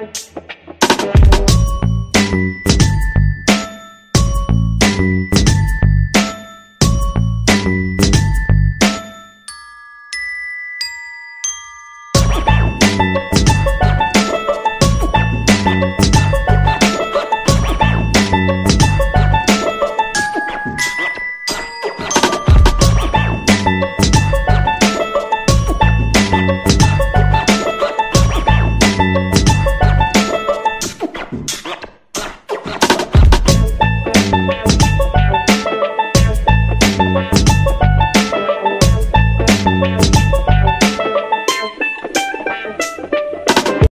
Bye.